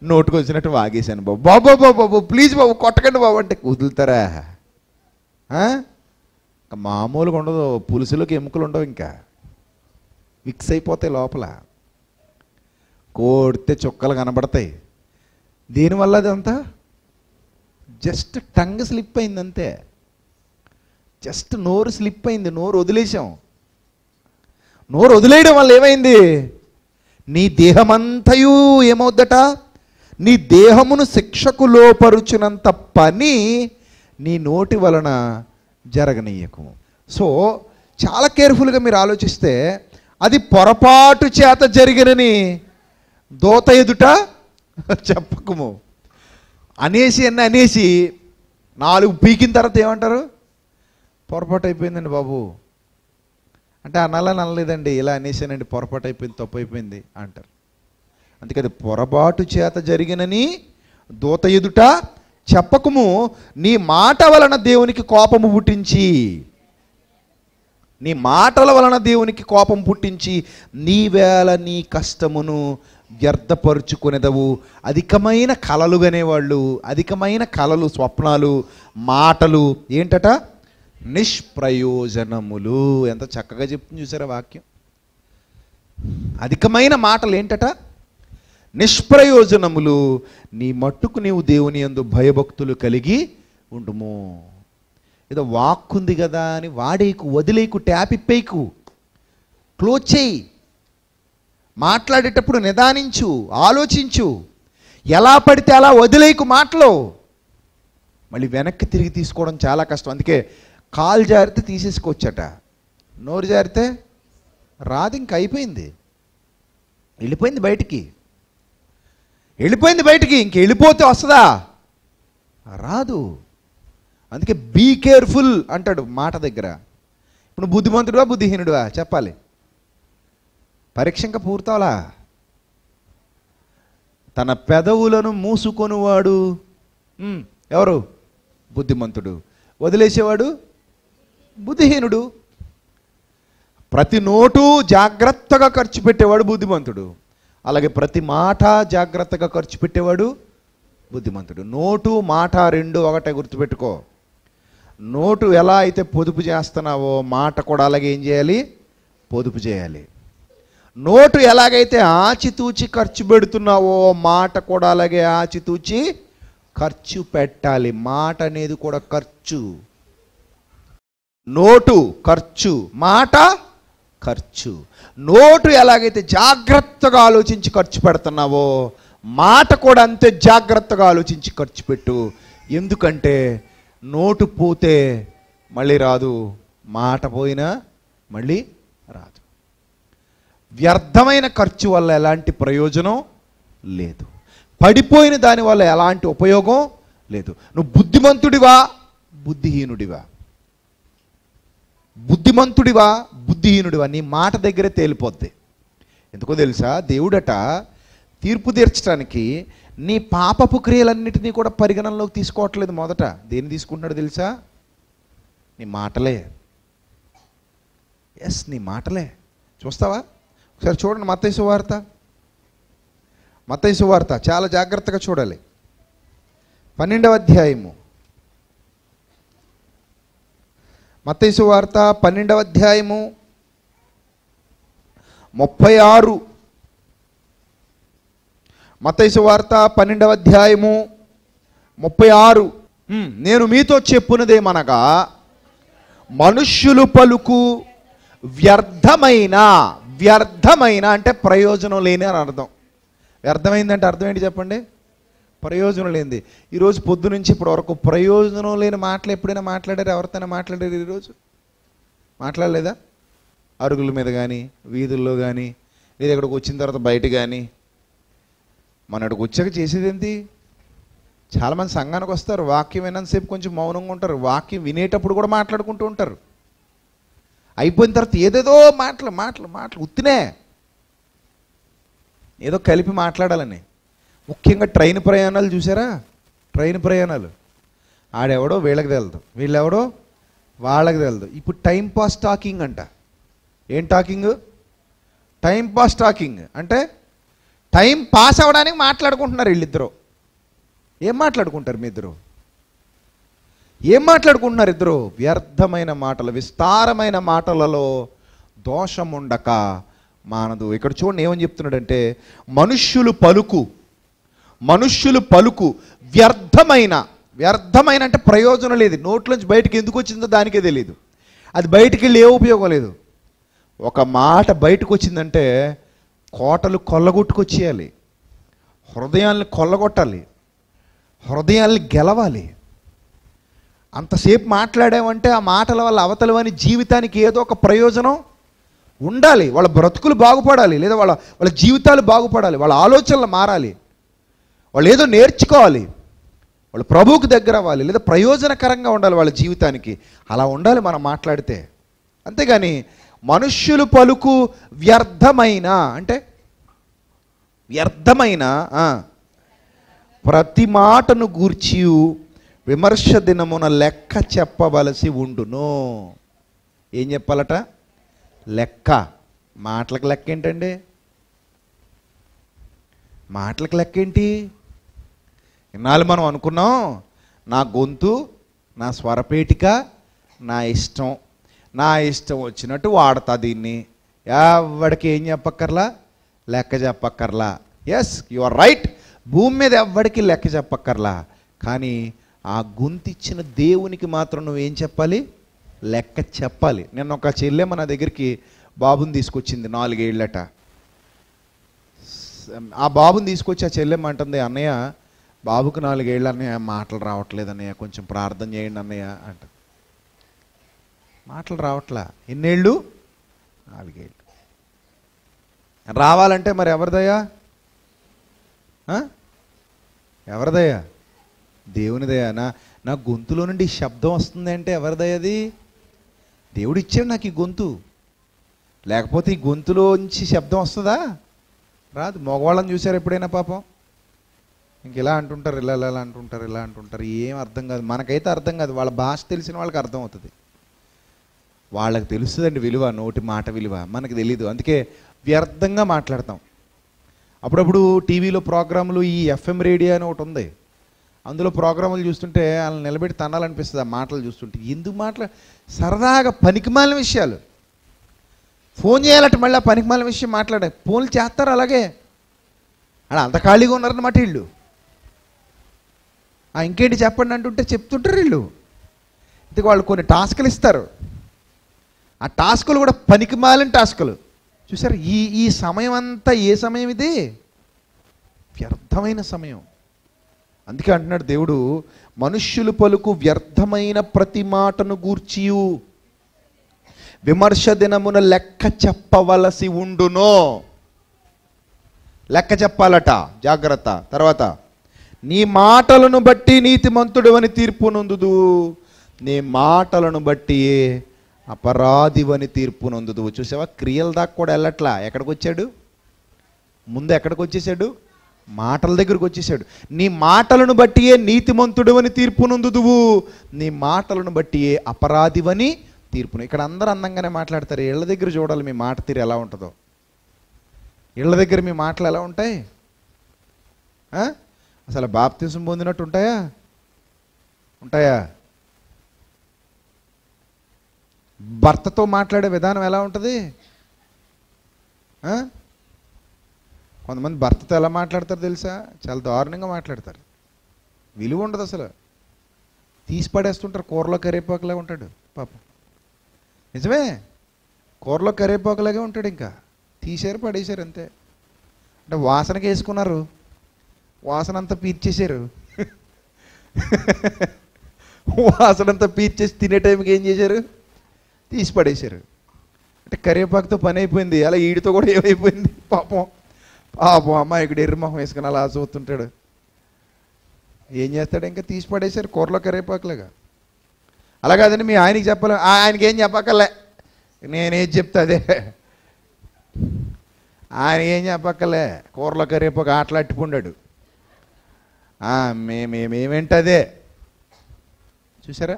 నోటుకు వచ్చినట్టు వాగేశాను బాబు. బాబు బాబు బాబు ప్లీజ్ బాబు కొట్టకండి బాబు అంటే కుదులుతారా మామూలుగా ఉండదు పులుసులోకి ఎముకలు ఉండవు ఇంకా. మిక్స్ అయిపోతాయి లోపల. కోడితే చుక్కలు కనబడతాయి. దీనివల్ల అదంతా? జస్ట్ టంగ్ స్లిప్ అయింది అంతే. జస్ట్ నోరు స్లిప్ అయింది నోరు వదిలేసాం నోరు వదిలేయడం వల్ల ఏమైంది? నీ దేహమంతయు ఏమవుద్దట? నీ దేహమును శిక్షకు లోపరుచినంత పని నీ నోటి వలన జరగనీయకు. సో చాలా కేర్ఫుల్గా మీరు ఆలోచిస్తే అది పొరపాటు చేత జరిగినని దోత ఎదుట చెప్పకము. అనేసి అన్న అనేసి నాలుగు పీకిన తర్వాత ఏమంటారు? పొరపాటు అయిపోయిందండి బాబు. అంటే అనాలని అనలేదండి ఇలా అనేసానండి పొరపాటు అయిపోయింది తప్పు అయిపోయింది అంటారు అందుకని పొరపాటు చేత జరిగినని దూత ఎదుట చెప్పకము నీ మాట వలన దేవునికి కోపము పుట్టించి నీ మాటల వలన దేవునికి కోపం పుట్టించి నీ వేళ నీ కష్టమును వ్యర్థపరుచుకునేదవు. అధికమైన కలలు వాళ్ళు అధికమైన కలలు స్వప్నాలు మాటలు ఏంటట? నిష్ప్రయోజనములు. ఎంత చక్కగా చెప్తుంది చూసారా వాక్యం? అధికమైన మాటలు ఏంటట? నిష్ప్రయోజనములు. నీ మట్టుకు నీవు దేవుని యందు భయభక్తులు కలిగి ఉండుము. ఏదో వాక్కుంది కదా అని వాడేకు వదిలేకు ట్యాపిప్పేకు క్లోజ్ చేయి. మాట్లాడేటప్పుడు నిదానించు ఆలోచించు. ఎలా పడితే అలా వదిలేకు మాటలు. మళ్ళీ వెనక్కి తిరిగి తీసుకోవడం చాలా కష్టం. అందుకే కాలు జారితే తీసేసుకోవచ్చట. నోరు జారితే రాదు ఇంక అయిపోయింది. వెళ్ళిపోయింది బయటికి. వెళ్ళిపోయింది బయటికి ఇంక వెళ్ళిపోతే వస్తుందా? రాదు. అందుకే బీ కేర్ఫుల్ అంటాడు మాట దగ్గర. ఇప్పుడు బుద్ధిమంతుడువా బుద్ధిహీనుడువా? చెప్పాలి. పరీక్ష ఇంకా పూర్తవలా? తన పెదవులను మూసుకొనువాడు. ఎవరు? బుద్ధిమంతుడు. వదిలేసేవాడు? బుద్ధిహీనుడు. ప్రతి నోటు జాగ్రత్తగా ఖర్చు పెట్టేవాడు బుద్ధిమంతుడు. అలాగే ప్రతి మాట జాగ్రత్తగా ఖర్చు పెట్టేవాడు బుద్ధిమంతుడు. నోటు మాట రెండు ఒకటే గుర్తుపెట్టుకో. నోటు ఎలా అయితే పొదుపు చేస్తున్నావో మాట కూడా అలాగే ఏం చేయాలి? పొదుపు చేయాలి. నోటు ఎలాగైతే ఆచితూచి ఖర్చు పెడుతున్నావో మాట కూడా అలాగే ఆచితూచి ఖర్చు పెట్టాలి. మాట అనేది కూడా ఖర్చు. నోటు ఖర్చు. మాట ఖర్చు. నోటు ఎలాగైతే జాగ్రత్తగా ఆలోచించి ఖర్చు పెడుతున్నావో మాట కూడా అంతే జాగ్రత్తగా ఆలోచించి ఖర్చు పెట్టు. ఎందుకంటే నోటు పోతే మళ్ళీ రాదు. మాట పోయినా మళ్ళీ రాదు. వ్యర్థమైన ఖర్చు వల్ల ఎలాంటి ప్రయోజనం లేదు. పడిపోయిన దాని వల్ల ఎలాంటి ఉపయోగం లేదు. నువ్వు బుద్ధిమంతుడివా? బుద్ధిహీనుడివా? బుద్ధిమంతుడివా? బుద్ధిహీనుడివా? నీ మాట దగ్గరే తేలిపోద్ది. ఎందుకో తెలుసా? దేవుడట తీర్పు తీర్చడానికి నీ పాపపు క్రియలన్నిటినీ కూడా పరిగణనలోకి తీసుకోవట్లేదు మొదట. దేన్ని తీసుకుంటున్నాడు తెలుసా? నీ మాటలే. ఎస్ నీ మాటలే. చూస్తావా? ఒకసారి చూడండి మత్తైసు వార్త. మత్తైసు వార్త. చాలా జాగ్రత్తగా చూడాలి. పన్నెండవ అధ్యాయము. మత్తైసు వార్త పన్నెండవ అధ్యాయము ముప్పై ఆరు. మత్తైసు వార్త పన్నెండవ అధ్యాయము ముప్పై ఆరు. నేను మీతో చెప్పున్నదేమనగా మనుష్యులు పలుకు వ్యర్థమైన వ్యర్థమైన అంటే ప్రయోజనం లేని అని అర్థం. వ్యర్థమైందంటే అర్థం ఏంటి చెప్పండి? ప్రయోజనం లేనిది. ఈరోజు పొద్దు నుంచి ఇప్పటి వరకు ప్రయోజనం లేని మాటలు ఎప్పుడైనా మాట్లాడారు? ఎవరితోనే మాట్లాడారు ఈరోజు మాట్లాడలేదా? అరుగుల మీద కానీ వీధుల్లో కానీ లేదా ఇక్కడికి వచ్చిన తర్వాత బయట కానీ మన ఇక్కడికి వచ్చాక చేసేది ఏంటి? చాలామంది సంఘానికి వస్తారు వాక్యం విన్నంతసేపు కొంచెం మౌనంగా ఉంటారు వాక్యం వినేటప్పుడు కూడా మాట్లాడుకుంటూ ఉంటారు. అయిపోయిన తర్వాత ఏదేదో మాటలు మాటలు మాటలు ఉత్తినే. ఏదో కలిపి మాట్లాడాలని. ముఖ్యంగా ట్రైన్ ప్రయాణాలు చూసారా? ట్రైన్ ప్రయాణాలు. ఆడెవడో వీళ్ళకి తెలదు. వీళ్ళెవడో వాళ్ళకి తెలదు. ఇప్పుడు టైంపాస్ టాకింగ్ అంట. ఏం టాకింగ్? Time pass talking. అంటే టైం పాస్ అవ్వడానికి మాట్లాడుకుంటున్నారు వీళ్ళిద్దరు. ఏం మాట్లాడుకుంటారు మీ ఇద్దరు? ఏం మాట్లాడుకుంటున్నారు ఇద్దరు? వ్యర్థమైన మాటలు విస్తారమైన మాటలలో దోషం ఉండక మానదు. ఇక్కడ చూడండి ఏమని చెప్తున్నాడంటే మనుష్యులు పలుకు మనుష్యులు పలుకు వ్యర్థమైన వ్యర్థమైన అంటే ప్రయోజనం లేదు. నోట్లోంచి బయటకు ఎందుకు వచ్చిందో దానికే తెలియదు అది బయటికి వెళ్ళి ఏ ఉపయోగం లేదు. ఒక మాట బయటకు వచ్చిందంటే కోటలు కొల్లగొట్టుకొచ్చేయాలి. హృదయాల్ని కొల్లగొట్టాలి. హృదయాల్ని గెలవాలి. అంతసేపు మాట్లాడామంటే ఆ మాటల వల్ల అవతలవని జీవితానికి ఏదో ఒక ప్రయోజనం ఉండాలి. వాళ్ళ బ్రతుకులు బాగుపడాలి లేదా వాళ్ళ వాళ్ళ జీవితాలు బాగుపడాలి. వాళ్ళ ఆలోచనలు మారాలి. వాళ్ళు ఏదో నేర్చుకోవాలి. వాళ్ళు ప్రభువుకు దగ్గర అవ్వాలి లేదా ప్రయోజనకరంగా ఉండాలి వాళ్ళ జీవితానికి. అలా ఉండాలి మనం మాట్లాడితే. అంతేగాని మనుష్యులు పలుకు వ్యర్థమైన అంటే వ్యర్థమైన ప్రతి మాటను గూర్చి విమర్శ దినమున లెక్క చెప్పవలసి ఉండును. ఏం చెప్పాలట? లెక్క. మాటలకు లెక్క ఏంటండి? మాటలకు లెక్క ఏంటి? ఇన్నాళ్ళు మనం అనుకున్నాం నా గొంతు నా స్వరపేటిక నా ఇష్టం. నా ఇష్టం వచ్చినట్టు వాడతా దీన్ని. ఎవడికి ఏం చెప్పక్కర్లా? లెక్క చెప్పక్కర్లా. ఎస్ యు ఆర్ రైట్ భూమి మీద ఎవ్వడికి లెక్క చెప్పక్కర్లా. కానీ ఆ గొంతిచ్చిన దేవునికి మాత్రం నువ్వేం చెప్పాలి? లెక్క చెప్పాలి. నిన్న ఒక చెల్లెమ్మ నా దగ్గరికి బాబుని తీసుకొచ్చింది నాలుగేళ్ళట ఆ బాబుని తీసుకొచ్చి ఆ చెల్లెమ్మ అంటుంది అన్నయ్య బాబుకు నాలుగేళ్ళు అన్నయ్య మాటలు రావట్లేదు అన్నయ్య కొంచెం ప్రార్థన చేయండి అన్నయ్య అంట. మాటలు రావట్లా? ఎన్నేళ్ళు? నాలుగేళ్ళు. రావాలంటే మరి ఎవరిదయ్యా? ఎవరిదయ్యా? దేవుని దయ నా నా గొంతులో నుండి శబ్దం వస్తుంది అంటే అది దేవుడు ఇచ్చాడు నాకు ఈ గొంతు. లేకపోతే ఈ గొంతులోంచి శబ్దం వస్తుందా? రాదు. మగవాళ్ళని చూసారు ఎప్పుడైనా పాపం? ఇంక ఇలా అంటుంటారు ఇలా ఇలా అంటుంటారు ఇలా అంటుంటారు. ఏం అర్థం కాదు. మనకైతే అర్థం కాదు. వాళ్ళ భాష తెలిసిన వాళ్ళకి అర్థం అవుతుంది. వాళ్ళకి తెలుస్తుందండి విలువ నోటి మాట విలువ. మనకు తెలీదు. అందుకే వ్యర్థంగా మాట్లాడతాం. అప్పుడప్పుడు టీవీలో ప్రోగ్రాములు ఈ ఎఫ్ఎం రేడియో అని ఒకటి ఉంది. అందులో ప్రోగ్రాములు చూస్తుంటే వాళ్ళని నిలబెట్టి తనాలనిపిస్తుంది ఆ మాటలు చూస్తుంటే. ఎందుకు మాటలు? సరదాగా పనికిమాలిన విషయాలు. ఫోన్ చేయాలంటే మళ్ళీ ఆ పనికిమాలిన విషయం మాట్లాడే. ఫోన్లు చేస్తారు అలాగే. అలా అంత ఖాళీగా ఉన్నారన్నమాట వీళ్ళు. ఆ ఇంకేంటి చెప్పండి అంటుంటే చెప్తుంటారు వీళ్ళు. ఇంతకు వాళ్ళు కొన్ని టాస్కులు ఇస్తారు. ఆ టాస్కులు కూడా పనికిమాలిన టాస్కులు. చూసారు? ఈ ఈ సమయం అంతా ఏ సమయం ఇది? వ్యర్థమైన సమయం. అందుకే అంటున్నాడు దేవుడు మనుష్యులు పలుకు వ్యర్థమైన ప్రతి మాటను గూర్చియు. విమర్శ దినమున లెక్క చెప్పవలసి ఉండునో. లెక్క చెప్పాలట జాగ్రత్త. తర్వాత నీ మాటలను బట్టి నీతిమంతుడు అని తీర్పు నొందుదు. నీ మాటలను బట్టి అపరాధివని తీర్పు నొందుదు. చూసావా? క్రియల దాకా కూడా వెళ్ళట్లా. ఎక్కడికి వచ్చాడు ముందు ఎక్కడికి వచ్చేసాడు మాటల దగ్గరకు వచ్చేసాడు నీ మాటలను బట్టియే నీతిమంతుడువని తీర్పునందుదువు తీర్పు నీ మాటలను బట్టియే అపరాధివని తీర్పును ఇక్కడ అందరూ అందంగానే మాట్లాడతారు. ఇళ్ళ దగ్గర చూడాలి మీ మాట తీరు ఎలా ఉంటుందో. ఇళ్ళ దగ్గర మీ మాటలు ఎలా ఉంటాయి? అసలు బాప్తిసం పొందినట్టు ఉంటాయా? ఉంటాయా? భర్తతో మాట్లాడే విధానం ఎలా ఉంటుంది? ఆ? కొంతమంది భర్తతో ఎలా మాట్లాడతారు తెలుసా? చాలా దారుణంగా మాట్లాడతారు. విలువ ఉండదు అసలు. తీసి పడేస్తుంటారు కూరలో కరివేపాకులా ఉంటాడు పాపం. నిజమే? కూరలో కరివేపాకులాగే ఉంటాడు ఇంకా. తీశారు పడేశారు అంతే. అంటే వాసనకి వేసుకున్నారు వాసన అంతా పీర్చేశారు వాసన అంతా పీర్చేసి తినే టైంకి ఏం చేశారు? తీసి పడేశారు. అంటే కరివేపాకుతో పని అయిపోయింది. అలా ఈడితో కూడా ఏమైపోయింది? పాపం. పాపం అమ్మాయి ఇక్కడ ఎర్రమొహం వేసుకుని అలా చూస్తుంటాడు. ఏం చేస్తాడు? ఇంకా తీసి పడేశారు కూరలో కరివేపాకులాగా. అలా కాదండి మీ ఆయనకి చెప్పాలి. ఆయనకి ఏం చెప్పక్కర్లే. నేనేది చెప్తా అదే. ఆయన ఏం చెప్పక్కర్లే. కూరలో కరివేపాకు ఆటలాట్టుకుండాడు మేమేమేమేంటదే అదే? చూసారా?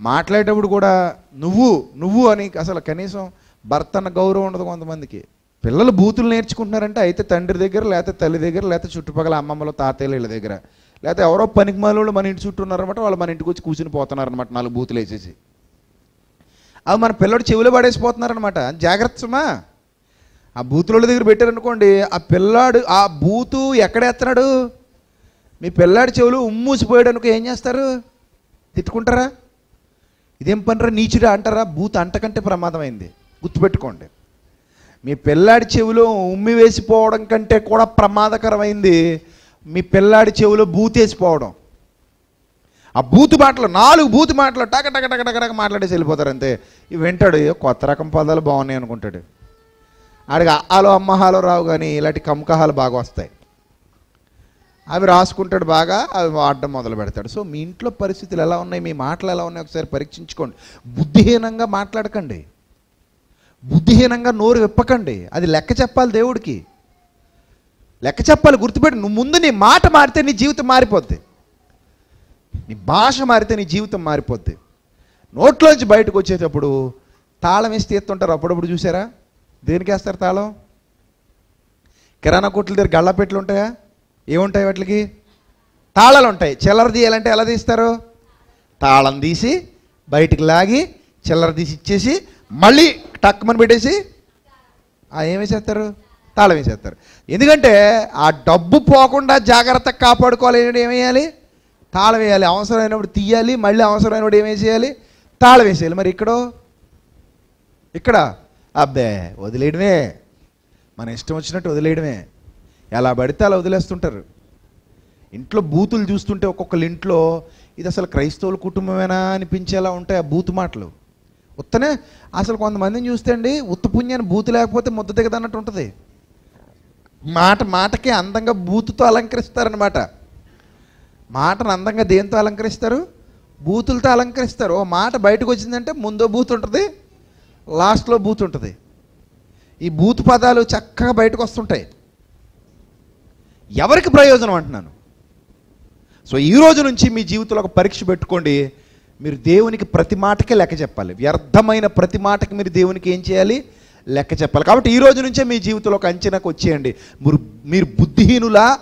మాట్లాడేటప్పుడు కూడా నువ్వు నువ్వు అని అసలు కనీసం భర్త అన్న గౌరవం ఉండదు కొంతమందికి. పిల్లలు బూతులు నేర్చుకుంటున్నారంటే అయితే తండ్రి దగ్గర లేకపోతే తల్లి దగ్గర లేకపోతే చుట్టుపక్కల అమ్మమ్మలో తాతయ్యలు వీళ్ళ దగ్గర. లేకపోతే ఎవరో పనికి మాలోళ్ళు మన ఇంటి చుట్టూ ఉన్నారనమాట వాళ్ళు మన ఇంటికి వచ్చి కూర్చుని పోతున్నారనమాట నాలుగు బూతులు వేసేసి. అవి మన పిల్లడు చెవిలో పడేసిపోతున్నారనమాట జాగ్రత్త ఆ బూతులోళ్ళ దగ్గర పెట్టారనుకోండి ఆ పిల్లాడు ఆ బూతు ఎక్కడేస్తున్నాడు మీ పిల్లాడి చెవులు ఉమ్మూసిపోయాడు అనుకో ఏం చేస్తారు? తిట్టుకుంటారా? ఇదేం పనిరా? నీచుడా అంటారా? బూత్ అంటకంటే ప్రమాదమైంది. గుర్తుపెట్టుకోండి. మీ పిల్లాడి చెవిలో ఉమ్మి వేసిపోవడం కంటే కూడా ప్రమాదకరమైంది మీ పిల్లాడి చెవిలో బూతేసిపోవడం ఆ బూతు మాటలు నాలుగు బూతు మాటలు టక టక టక టక టక మాట్లాడేసి వెళ్ళిపోతారు అంతే. ఇవి వింటాడు కొత్త రకం పదాలు బాగున్నాయి అనుకుంటాడు. ఆడికి అహాలో అమ్మహాలో రావు కానీ ఇలాంటి కమకహాలు బాగా వస్తాయి. అవి రాసుకుంటాడు బాగా అవి వాడడం మొదలు పెడతాడు. సో మీ ఇంట్లో పరిస్థితులు ఎలా ఉన్నాయి మీ మాటలు ఎలా ఉన్నాయి ఒకసారి పరీక్షించుకోండి. బుద్ధిహీనంగా మాట్లాడకండి. బుద్ధిహీనంగా నోరు విప్పకండి. అది లెక్క చెప్పాలి దేవుడికి. లెక్క చెప్పాలి గుర్తుపెట్టి. నువ్వు ముందు నీ మాట మారితే నీ జీవితం మారిపోద్ది. నీ భాష మారితే నీ జీవితం మారిపోద్ది. నోట్లోంచి బయటకు వచ్చేటప్పుడు తాళం వేసి తీస్తుంటారు. అప్పుడప్పుడు చూసారా? దేనికి వేస్తారు తాళం? కిరాణా కొట్ల దగ్గర గళ్ళపెట్లు ఉంటాయా? ఏముంటాయి వాటికి? తాళాలు ఉంటాయి. చిల్లర తీయాలంటే ఎలా తీస్తారు? తాళం తీసి బయటికి లాగి చిల్లర తీసి ఇచ్చేసి మళ్ళీ టక్కుమని పెట్టేసి ఆ ఏం వేసేస్తారు? తాళం వేసేస్తారు. ఎందుకంటే ఆ డబ్బు పోకుండా జాగ్రత్తగా కాపాడుకోవాలి ఏమేయాలి తాళం వేయాలి. అవసరమైనప్పుడు తీయాలి. మళ్ళీ అవసరమైనప్పుడు ఏమేం చేయాలి తాళం వేసేయాలి. మరి ఇక్కడ? ఇక్కడ. అబ్బే వదిలేయడమే. మన ఇష్టం వచ్చినట్టు వదిలేయడమే. ఎలా పడితే అలా వదిలేస్తుంటారు. ఇంట్లో బూతులు చూస్తుంటే ఒక్కొక్కళ్ళ ఇంట్లో ఇది అసలు క్రైస్తవుల కుటుంబమేనా? అనిపించేలా ఉంటాయి ఆ బూతు మాటలు. ఉత్తనే అసలు కొంతమందిని చూస్తే అండి ఉత్త పుణ్యాన్ని బూతు లేకపోతే ముద్ద దిగదన్నట్టు ఉంటుంది. మాట మాటకి అందంగా బూతుతో అలంకరిస్తారనమాట మాటను అందంగా దేంతో అలంకరిస్తారు? బూతులతో అలంకరిస్తారు. ఓ మాట బయటకు వచ్చిందంటే ముందో బూత్ ఉంటుంది లాస్ట్లో బూత్ ఉంటుంది. ఈ బూత్ పదాలు చక్కగా బయటకు వస్తుంటాయి. ఎవరికి ప్రయోజనం అంటున్నాను? సో ఈ రోజు నుంచి మీ జీవితంలో ఒక పరీక్ష పెట్టుకోండి. మీరు దేవునికి ప్రతి మాటకే లెక్క చెప్పాలి. వ్యర్థమైన ప్రతి మాటకి మీరు దేవునికి ఏం చేయాలి? లెక్క చెప్పాలి. కాబట్టి ఈ రోజు నుంచే మీ జీవితంలో ఒక అంచనాకు వచ్చేయండి. మీరు మీరు బుద్ధిహీనులా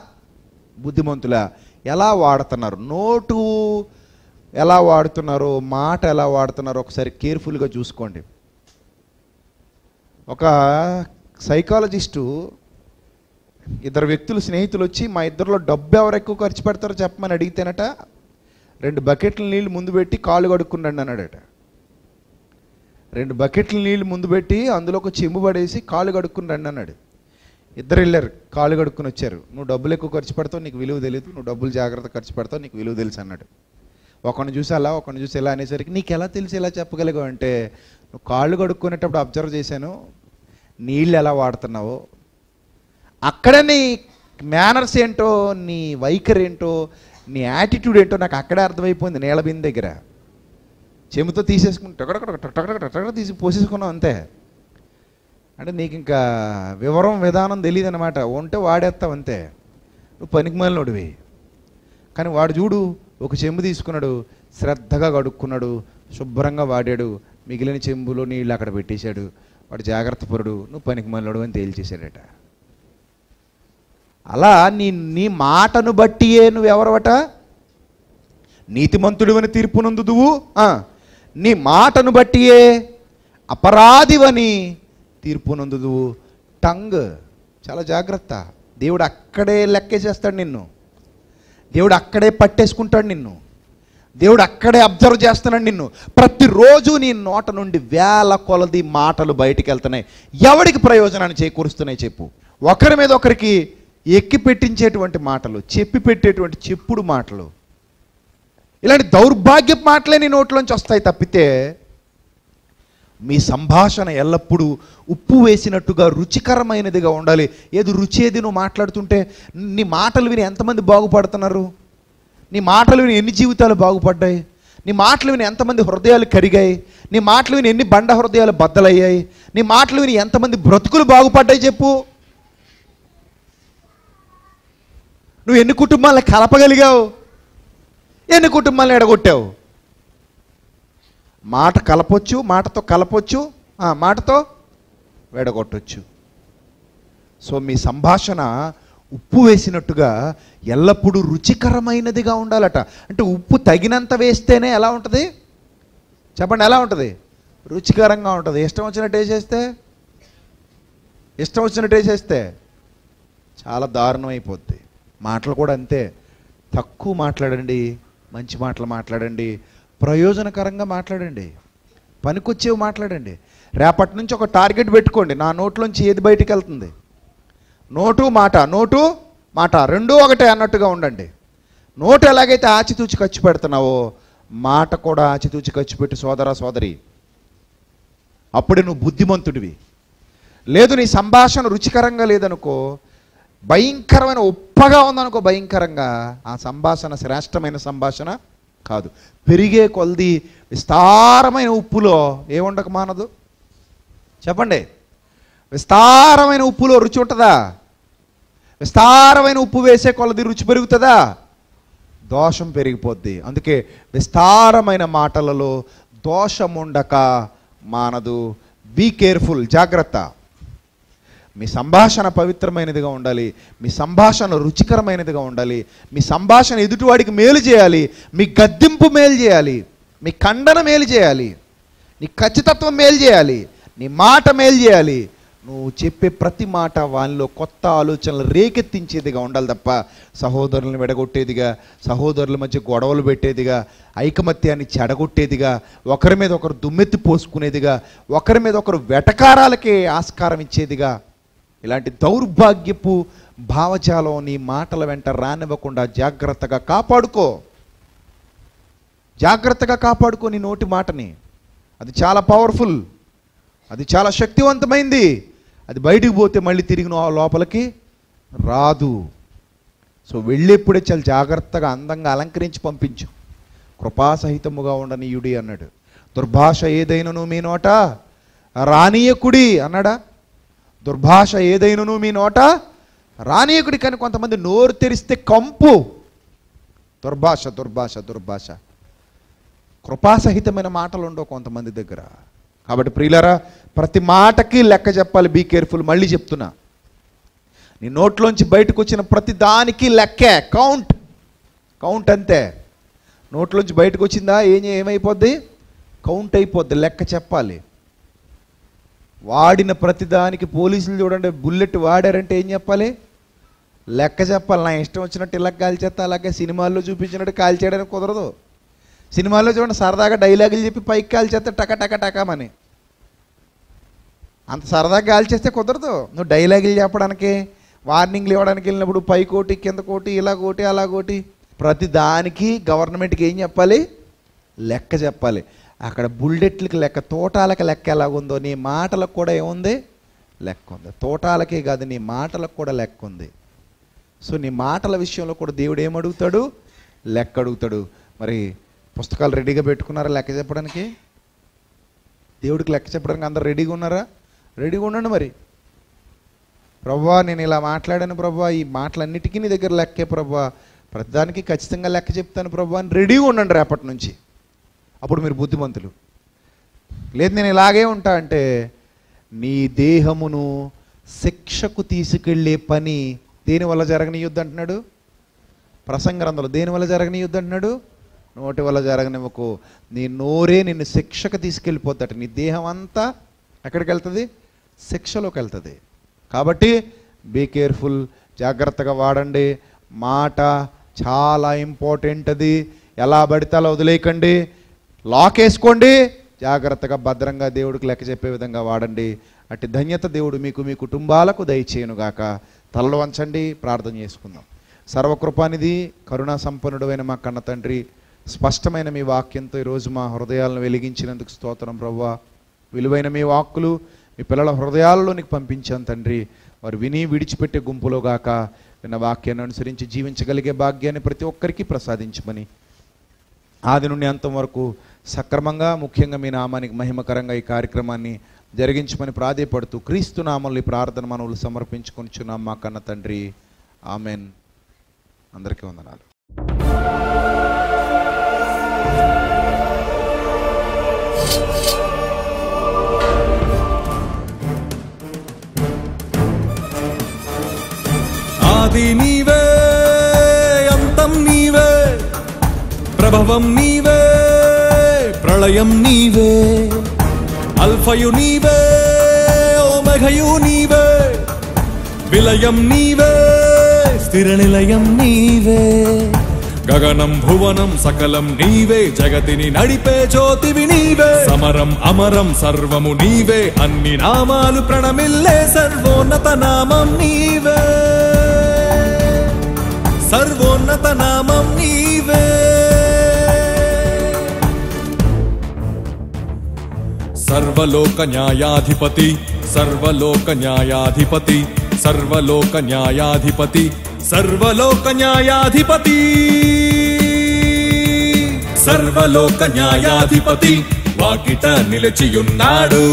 బుద్ధిమంతులా ఎలా వాడుతున్నారు? నోటు ఎలా వాడుతున్నారు మాట ఎలా వాడుతున్నారో ఒకసారి కేర్ఫుల్గా చూసుకోండి. ఒక సైకాలజిస్టు ఇద్దరు వ్యక్తులు స్నేహితులు వచ్చి మా ఇద్దరిలో డబ్బు ఎవరు ఎక్కువ ఖర్చు పెడతారో చెప్పమని అడిగితేనట రెండు బకెట్ల నీళ్ళు ముందు పెట్టి కాళ్ళు కడుక్కుండండి అన్నాడట. రెండు బకెట్ల నీళ్ళు ముందు పెట్టి అందులో ఒక చెంబు పడేసి కాళ్ళు కడుక్కుని రండి అన్నాడు. ఇద్దరు వెళ్ళారు కాళ్ళు కడుక్కుని వచ్చారు. నువ్వు డబ్బులు ఎక్కువ ఖర్చు పెడతావు నీకు విలువ తెలియదు నువ్వు డబ్బులు జాగ్రత్త ఖర్చు పెడతావు నీకు విలువ తెలుసు అన్నాడు. ఒకరిని చూసి అలా ఒకరిని చూసి ఎలా అనేసరికి నీకు ఎలా తెలిసి ఎలా చెప్పగలిగావు? అంటే నువ్వు కాళ్ళు కడుక్కునేటప్పుడు అబ్జర్వ్ చేశాను. నీళ్ళు ఎలా వాడుతున్నావో అక్కడ నీ మేనర్స్ ఏంటో నీ వైఖరి ఏంటో నీ యాటిట్యూడ్ ఏంటో నాకు అక్కడే అర్థమైపోయింది నీళ్ళబింది దగ్గర. చెమితో తీసేసుకుని టొకటొక తీసి పోసేసుకున్నావు అంతే. అంటే నీకు ఇంకా వివరం విధానం తెలియదు అనమాట ఉంటే వాడేస్తావు అంతే. నువ్వు పనికిమాలినోడివి కానీ వాడు చూడు ఒక చెంబు తీసుకున్నాడు శ్రద్ధగా కడుక్కున్నాడు శుభ్రంగా వాడాడు మిగిలిన చెంబులో నీళ్ళు అక్కడ పెట్టేశాడు. వాడు జాగ్రత్త పరుడు నువ్వు పనికిమాలినోడు అని తేల్చేశాడట. అలా నీ నీ మాటను బట్టియే నువ్వెవరవట? నీతిమంతుడివని తీర్పునందుదువు నీ మాటను బట్టియే అపరాధివని తీర్పునందుదువు టంగ్ చాలా జాగ్రత్త. దేవుడు అక్కడే లెక్కేసేస్తాడు నిన్ను. దేవుడు అక్కడే పట్టేసుకుంటాడు నిన్ను. దేవుడు అక్కడే అబ్జర్వ్ చేస్తున్నాడు నిన్ను. ప్రతిరోజు నీ నోట నుండి వేల కొలది మాటలు బయటికి వెళ్తున్నాయి ఎవడికి ప్రయోజనాన్ని చేకూరుస్తున్నాయి చెప్పు. ఒకరి మీద ఒకరికి ఎక్కి పెట్టించేటువంటి మాటలు చెప్పి పెట్టేటువంటి చెప్పుడు మాటలు. ఇలాంటి దౌర్భాగ్య మాటలే నీ నోట్లోంచి వస్తాయి తప్పితే మీ సంభాషణ ఎల్లప్పుడూ ఉప్పు వేసినట్టుగా రుచికరమైనదిగా ఉండాలి. ఏది రుచి ఏది నువ్వు మాట్లాడుతుంటే నీ మాటలు విని ఎంతమంది బాగుపడుతున్నారు? నీ మాటలు విని ఎన్ని జీవితాలు బాగుపడ్డాయి? నీ మాటలు విని ఎంతమంది హృదయాలు కరిగాయి? నీ మాటలు విని ఎన్ని బండ హృదయాలు బద్దలయ్యాయి? నీ మాటలు విని ఎంతమంది బ్రతుకులు బాగుపడ్డాయి చెప్పు. నువ్వు ఎన్ని కుటుంబాలను కలపగలిగావు? ఎన్ని కుటుంబాలను ఎడగొట్టావు? మాట కలపొచ్చు మాటతో కలపొచ్చు మాటతో వెడగొట్టొచ్చు. సో మీ సంభాషణ ఉప్పు వేసినట్టుగా ఎల్లప్పుడూ రుచికరమైనదిగా ఉండాలట. అంటే ఉప్పు తగినంత వేస్తేనే ఎలా ఉంటుంది? చెప్పండి ఎలా ఉంటుంది? రుచికరంగా ఉంటుంది. ఇష్టం వచ్చినట్టు వేసేస్తే ఇష్టం వచ్చినట్టు వేసేస్తే చాలా దారుణం అయిపోద్ది మాటలు కూడా అంతే. తక్కువ మాట్లాడండి మంచి మాటలు మాట్లాడండి ప్రయోజనకరంగా మాట్లాడండి పనికొచ్చేవి మాట్లాడండి. రేపటి నుంచి ఒక టార్గెట్ పెట్టుకోండి నా నోట్లోంచి ఏది బయటికి వెళ్తుంది? నోటు మాట. నోటు మాట. రెండూ ఒకటే అన్నట్టుగా ఉండండి. నోటు ఎలాగైతే ఆచితూచి ఖర్చు పెడుతున్నావో మాట కూడా ఆచితూచి ఖర్చు పెట్టి సోదరా సోదరి అప్పుడే నువ్వు బుద్ధిమంతుడివి. లేదు నీ సంభాషణ రుచికరంగా లేదనుకో భయంకరమైన ఉప్పగా ఉందనుకో భయంకరంగా. ఆ సంభాషణ శ్రేష్టమైన సంభాషణ కాదు. పెరిగే కొలది విస్తారమైన ఉప్పులో ఏముండక మానదు? చెప్పండి. విస్తారమైన ఉప్పులో రుచి ఉంటుందా? విస్తారమైన ఉప్పు వేసే కొలది రుచి పెరుగుతుందా? దోషం పెరిగిపోద్ది. అందుకే విస్తారమైన మాటలలో దోషం ఉండక మానదు. బీ కేర్ఫుల్ జాగ్రత్త. మీ సంభాషణ పవిత్రమైనదిగా ఉండాలి. మీ సంభాషణ రుచికరమైనదిగా ఉండాలి. మీ సంభాషణ ఎదుటివాడికి మేలు చేయాలి. మీ గద్దింపు మేలు చేయాలి. మీ ఖండన మేలు చేయాలి. నీ ఖచ్చితత్వం మేలు చేయాలి. నీ మాట మేలు చేయాలి. నువ్వు చెప్పే ప్రతి మాట వాళ్ళలో కొత్త ఆలోచనలు రేకెత్తించేదిగా ఉండాలి తప్ప సహోదరులను విడగొట్టేదిగా సహోదరుల మధ్య గొడవలు పెట్టేదిగా ఐకమత్యాన్ని చెడగొట్టేదిగా ఒకరి మీద ఒకరు దుమ్మెత్తి పోసుకునేదిగా ఒకరి మీద ఒకరు వెటకారాలకే ఆస్కారం ఇచ్చేదిగా ఇలాంటి దౌర్భాగ్యపు భావజాలం నీ మాటల వెంట రానివ్వకుండా జాగ్రత్తగా కాపాడుకో. జాగ్రత్తగా కాపాడుకో నీ నోటి మాటని. అది చాలా పవర్ఫుల్ అది చాలా శక్తివంతమైంది. అది బయటికి పోతే మళ్ళీ తిరిగి లోపలికి రాదు. సో వెళ్ళేప్పుడే చాలా జాగ్రత్తగా అందంగా అలంకరించి పంపించు. కృపాసహితముగా ఉండనీయుడి అన్నాడు. దుర్భాష ఏదైనను మీ నోట రానీయకుడి అన్నాడా? దుర్భాష ఏదైనను మీ నోట రానీయకుడి కానీ కొంతమంది నోరు తెరిస్తే కంపు. దుర్భాష దుర్భాష దుర్భాష. కృపాసహితమైన మాటలు ఉండవు కొంతమంది దగ్గర. కాబట్టి ప్రియులరా ప్రతి మాటకి లెక్క చెప్పాలి. బీ కేర్ఫుల్ మళ్ళీ చెప్తున్నా. నీ నోట్లోంచి బయటకు వచ్చిన ప్రతి దానికి లెక్కే. కౌంట్ కౌంట్ అంతే. నోట్లోంచి బయటకు వచ్చిందా ఏం ఏమైపోద్ది? కౌంట్ అయిపోద్ది. లెక్క చెప్పాలి. వాడిన ప్రతిదానికి పోలీసులు చూడండి బుల్లెట్ వాడారంటే ఏం చెప్పాలి? లెక్క చెప్పాలి. నా ఇష్టం వచ్చినట్టు ఇలా కాల్చేస్తా అలాగే సినిమాల్లో చూపించినట్టు కాల్చేయడానికి కుదరదు. సినిమాల్లో చూడండి సరదాగా డైలాగులు చెప్పి పైకి కాల్చేస్తే టక టక టకమని. అంత సరదాగా కాల్చేస్తే కుదరదు. నువ్వు డైలాగులు చెప్పడానికి వార్నింగ్లు ఇవ్వడానికి వెళ్ళినప్పుడు పై కోటి కింద కోటి ఇలా కోటి అలా కోటి ప్రతి దానికి గవర్నమెంట్కి ఏం చెప్పాలి? లెక్క చెప్పాలి. అక్కడ బుల్లెట్లకి లెక్క తోటాలకి లెక్క ఎలాగుందో నీ మాటలకు కూడా ఏముంది? లెక్క ఉంది. తోటాలకే కాదు నీ మాటలకు కూడా లెక్క ఉంది. సో నీ మాటల విషయంలో కూడా దేవుడు ఏమడుగుతాడు లెక్క అడుగుతాడు. మరి పుస్తకాలు రెడీగా పెట్టుకున్నారా లెక్క చెప్పడానికి? దేవుడికి లెక్క చెప్పడానికి అందరు రెడీగా ఉన్నారా? రెడీగా ఉండండి మరి. ప్రభా నేను ఇలా మాట్లాడాను ప్రభా ఈ మాటలన్నిటికీ నీ దగ్గర లెక్కే ప్రభా. ప్రతిదానికి ఖచ్చితంగా లెక్క చెప్తాను ప్రభా. అని రెడీగా ఉండండి రేపటి నుంచి. అప్పుడు మీరు బుద్ధిమంతులు. లేదు నేను ఇలాగే ఉంటా అంటే నీ దేహమును శిక్షకు తీసుకెళ్ళే పని దేనివల్ల జరగనియొద్దు అంటున్నాడు? ప్రసంగరంధలు దేనివల్ల జరగనియొద్దు అంటున్నాడు? నోటి వల్ల జరగనివ్వకు. నీ నోరే నిన్ను శిక్షకు తీసుకెళ్ళిపోతాడు. నీ దేహం అంతా ఎక్కడికి వెళ్తుంది? శిక్షలోకి వెళ్తుంది. కాబట్టి బీ కేర్ఫుల్ జాగ్రత్తగా వాడండి. మాట చాలా ఇంపార్టెంట్ అది. ఎలా పడితే అలా వదిలేయకండి. లాక్ వేసుకోండి. జాగ్రత్తగా భద్రంగా దేవుడికి లెక్క చెప్పే విధంగా వాడండి. అట్టి ధన్యత దేవుడు మీకు మీ కుటుంబాలకు దయచేయనుగాక. తలలు వంచండి ప్రార్థన చేసుకుందాం. సర్వకృపానిధి కరుణా సంపన్నుడైన మా కన్న తండ్రి స్పష్టమైన మీ వాక్యంతో ఈరోజు మా హృదయాలను వెలిగించినందుకు స్తోత్రం ప్రవ్వా. విలువైన మీ వాక్కులు మీ పిల్లల హృదయాలలోనికి పంపించాను తండ్రి. వారు విని విడిచిపెట్టే గుంపులో గాక విన్న వాక్యాన్ని అనుసరించి జీవించగలిగే భాగ్యాన్ని ప్రతి ఒక్కరికి ప్రసాదించమని. ఆది నుండి అంతం వరకు సక్రమంగా ముఖ్యంగా మీ నామానికి మహిమకరంగా ఈ కార్యక్రమాన్ని జరిగించమని ప్రాధేయపడుతూ క్రీస్తు నామంలో ప్రార్థన మనవులు సమర్పించుకొనిచున్నాం మా కన్న తండ్రి. ఆమెన్. అందరికీ వందనాలు. ఆది నీవే అంతం నీవే ప్రభవం నీవే. ప్రళయం నీవే అల్ఫయు నీవే ఓమఘయు నీవే విలయం నీవే స్థిర నిలయం నీవే. గగనం భువనం సకలం నీవే జగతిని నడిపే జ్యోతివి నీవే. సమరం అమరం సర్వము నీవే అన్ని నామాలు ప్రణమిల్లే సర్వోన్నత నామం నీవే. సర్వోన్నత సర్వలోక న్యాయాధిపతి సర్వలోక న్యాయాధిపతి సర్వలోక న్యాయాధిపతి సర్వలోక న్యాయాధిపతి! సర్వలోక న్యాయాధిపతి వాకిట నిలిచియున్నాడు.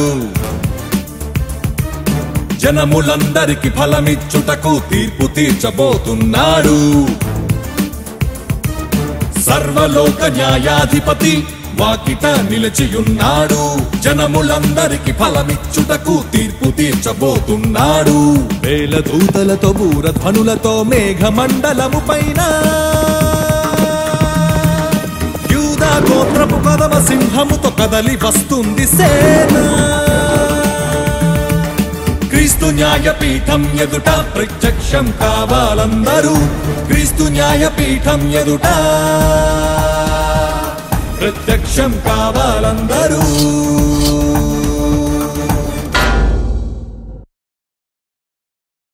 జనములందరికి ఫలమిచ్చుటకు తీర్పు తీర్చబోతున్నాడు. సర్వలోక న్యాయాధిపతి వాకిట నిలిచియున్నాడు. జనములందరికి ఫలమిచ్చుటకు తీర్పు తీర్చబోతున్నాడు. వేల దూతలతో బూరధ్వనులతో మేఘమండలము పైన. యూదా గోత్రపు కదమ సింహముతో కదలి వస్తుంది సేన. క్రీస్తు న్యాయపీఠం ఎదుట ప్రత్యక్షం కావాలందరూ క్రీస్తు న్యాయపీఠం ఎదుట. ప్రత్యక్షం కావాలందరూ.